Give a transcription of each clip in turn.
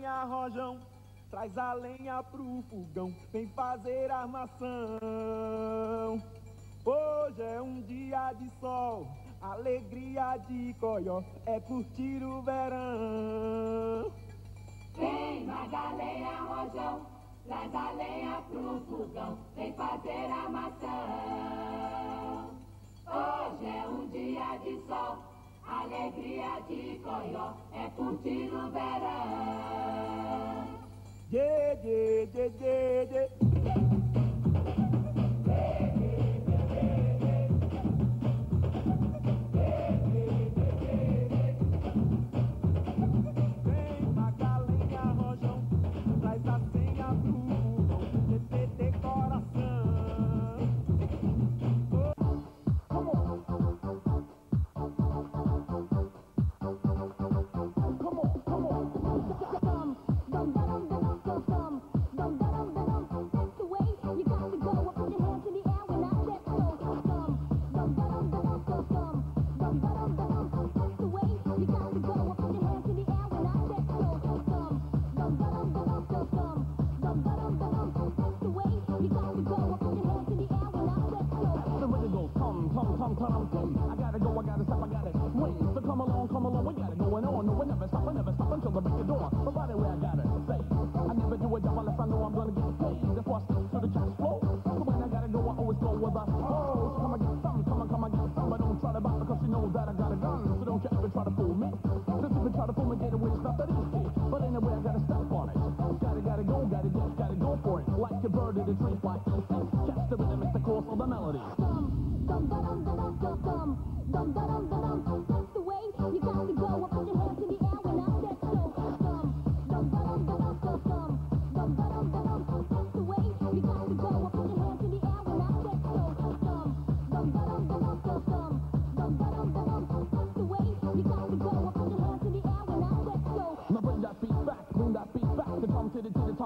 lenha, rojão. Traz a lenha pro fogão, vem fazer armação. Hoje é um dia de sol, alegria de coió, é curtir o verão. Vem, lenha, rojão, traz a lenha pro fogão, vem fazer armação. Hoje é um dia de sol, alegria de coió, é curtir o verão. Yeah, yeah, yeah, I gotta go, I gotta stop, I gotta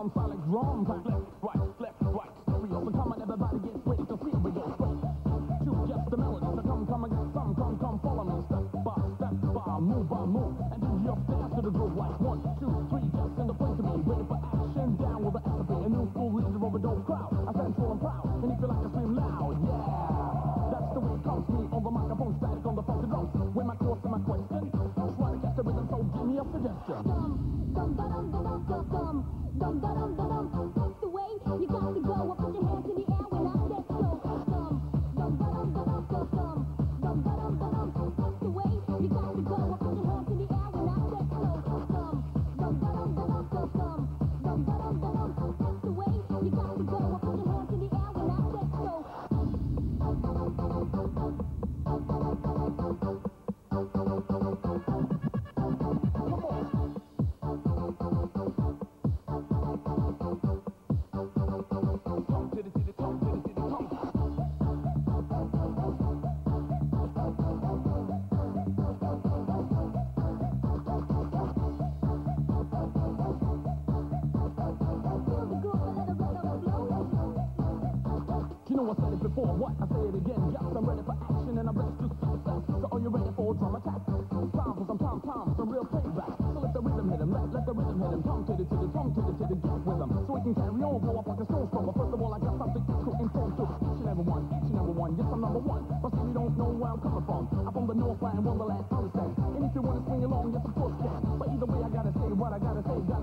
to to solid drum back. Left, right, left, right, stereo. So come on, everybody get ready, cause here we go straight. To just the melody. So come, come get some, come, come, follow me. Step by step by, move by move. And do your dance to the groove like one, two, three, just in the place to be. Ready for action, down with the SB. A new school leader of a dope crowd. I stand tall and proud, and if you like to scream loud, yeah. That's the way it comes me on the microphone, static on the funky drums. With my course and my question, try to catch the rhythm, so give me a suggestion. You know I said it before, what? I say it again. Yes, I'm ready for action and I'm ready to success. So are you ready for a drum attack? Time for some tom tom, some real playback. So let the rhythm hit him, let, let the rhythm hit him. Tom to the to the to the to the get with him. So we can carry on, blow up like a snowstorm. But first of all, I got something to inform to each and every one, each and every one. Yes, I'm number one. But still you don't know where I'm coming from. I'm from the Northland, Wonderland, understand? And if you wanna swing along, yes, of course can. But either way, I gotta say what I gotta say.